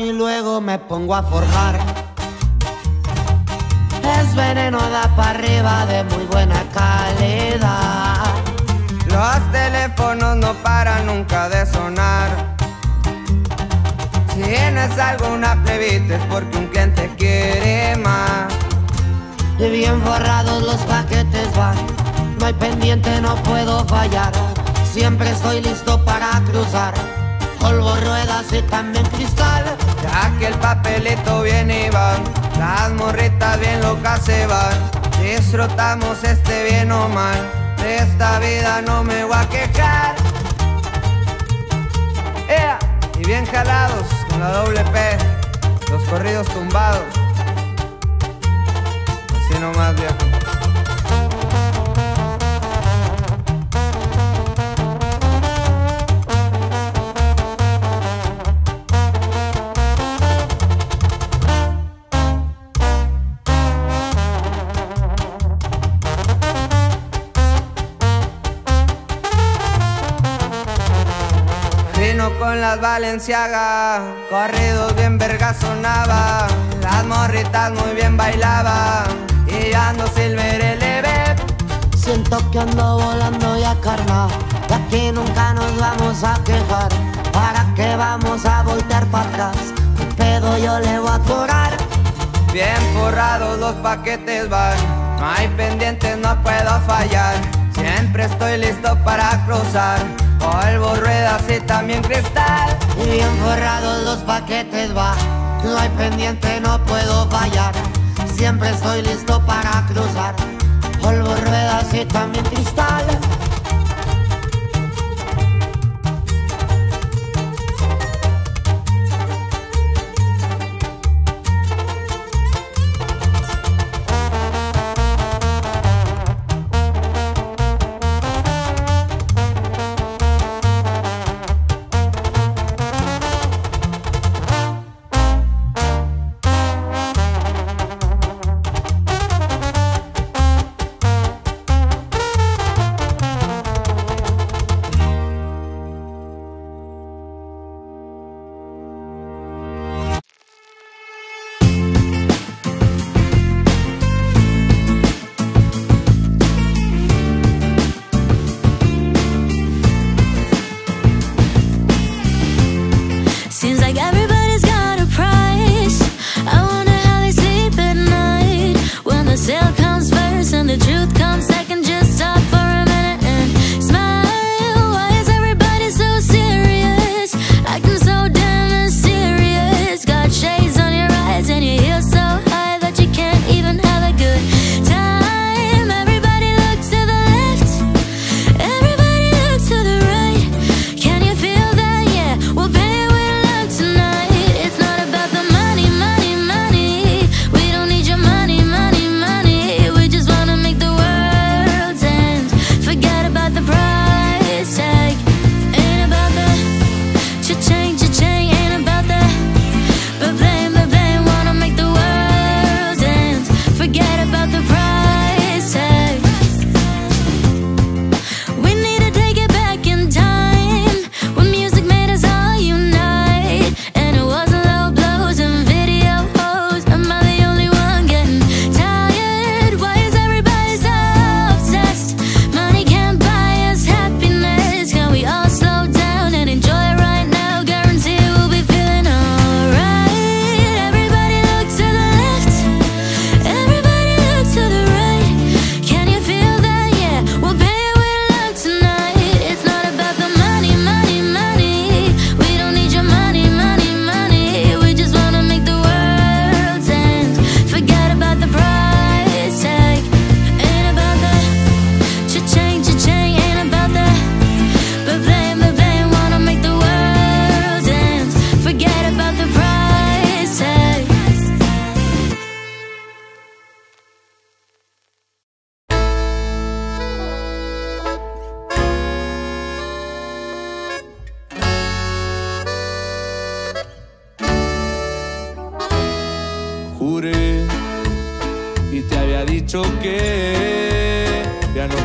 y luego me pongo a forjar. Es veneno da para arriba de muy buena calidad. Los teléfonos no paran nunca de sonar. Si tienes alguna plebita es porque un cliente quiere más. Y bien forrados los paquetes van. No hay pendiente, no puedo fallar. Siempre estoy listo para cruzar. Polvo, ruedas y también cristal. Ya que el papelito viene y va, las morritas bien locas se van. Disfrutamos este bien o mal, de esta vida no me voy a quejar. ¡Ea! Y bien jalados con la doble P, los corridos tumbados. Así nomás, viejo. Valenciaga, corridos bien verga sonaba, las morritas muy bien bailaban, y yo ando silver LB. Siento que ando volando ya carnal. De aquí nunca nos vamos a quejar. ¿Para qué vamos a voltear para atrás? ¿Qué pedo yo le voy a curar? Bien forrados los paquetes van, no hay pendientes, no puedo fallar. Siempre estoy listo para cruzar, polvo, ruedas y también cristal. Y bien forrados los paquetes va. No hay pendiente, no puedo fallar. Siempre estoy listo para cruzar. Polvo, ruedas y también cristal. Seems like everybody's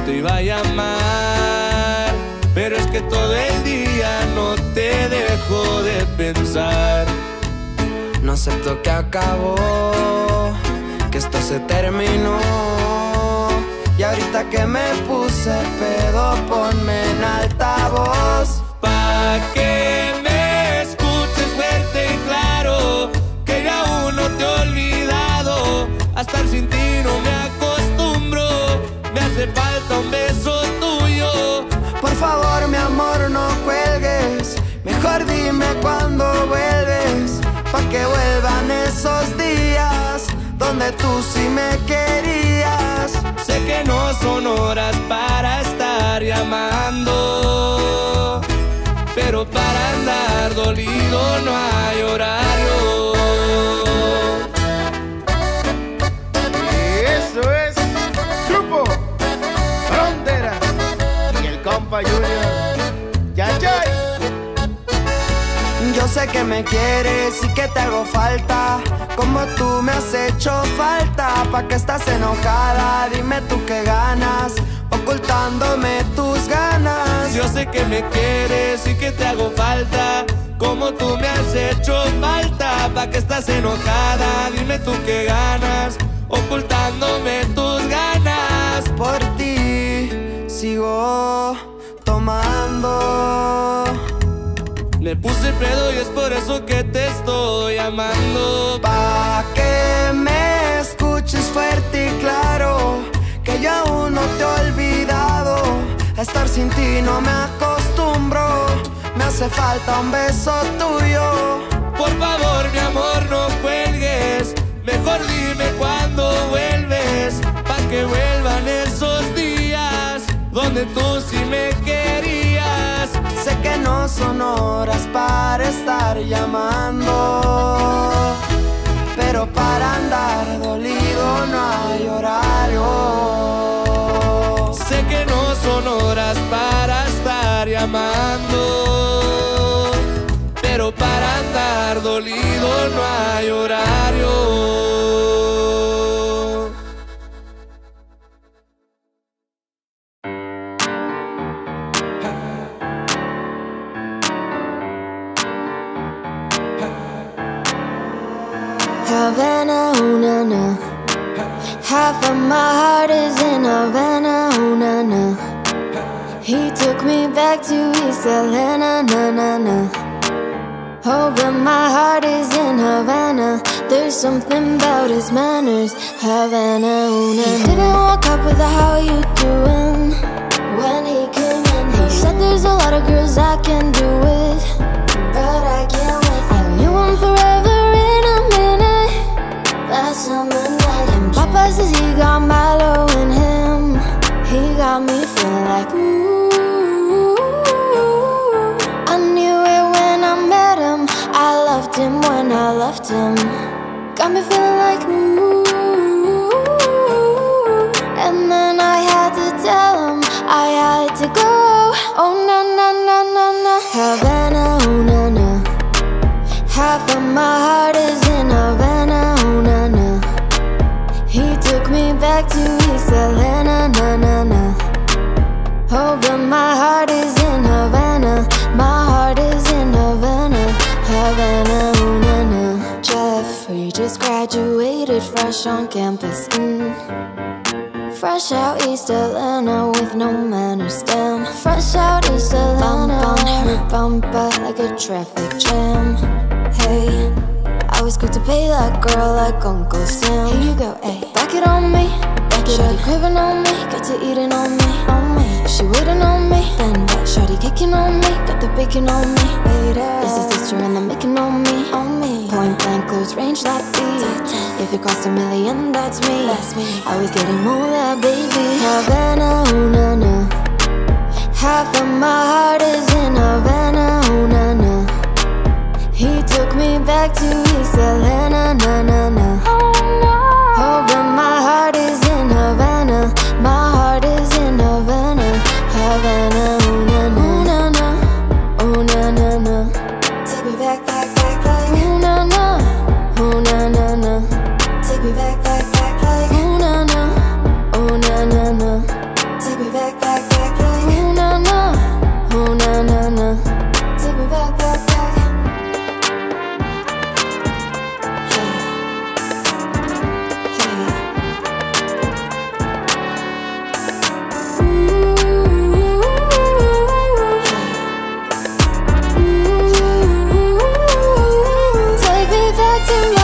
te iba a llamar. Pero es que todo el día no te dejo de pensar. No acepto que acabó, que esto se terminó. Y ahorita que me puse pedo, ponme en altavoz. Pa' que me escuches fuerte y claro, que ya aún no te he olvidado. A estar sin ti un beso tuyo. Por favor, mi amor, no cuelgues. Mejor dime cuándo vuelves. Pa' que vuelvan esos días donde tú sí me querías. Sé que no son horas para estar llamando, pero para andar dolido no hay sé que me quieres y que te hago falta. Como tú me has hecho falta. ¿Pa' que estás enojada? Dime tú qué ganas. Ocultándome tus ganas. Yo sé que me quieres y que te hago falta. Como tú me has hecho falta, pa' que estás enojada, dime tú qué ganas, ocultándome tus ganas. Por ti sigo tomando. Me puse pedo y por eso que te estoy llamando. Pa' que me escuches fuerte y claro Que yo aún no te he olvidado A estar sin ti no me acostumbro Me hace falta un beso tuyo Por favor, mi amor, no cuelgues. Mejor dime cuándo vuelves, pa' que vuelvan esos días donde tú sí me querías. Sé que no son horas para estar llamando. Pero para andar dolido no hay horario. Sé que no son horas para estar llamando, pero para andar dolido no hay horario. Havana, ooh na na. Half of my heart is in Havana, ooh na na. He took me back to East Atlanta, na na na. Oh, but my heart is in Havana. There's something about his manners, Havana, ooh na na. He didn't walk up with a how you doing when he came in. He said there's a lot of girls I can do it, Got me feeling fresh on campus. Mm. Fresh out East Atlanta with no manners, damn. Fresh out East Atlanta, bump on her bumper like a traffic jam. Hey, I was quick to pay that girl like Uncle Sam. Here you go, ayy. Back it on me, back it up. craving on me, got to eating on me, on me. She waiting on me, then what? Shorty kicking on me, got the bacon on me. This is sister and the making on me, on me. Point blank, close range, like beat. If it costs a million, that's me. That's me. I was getting more that baby. Havana, ooh na na. Half of my heart is in Havana, ooh na na. He took me back to East Atlanta, na na na. 天。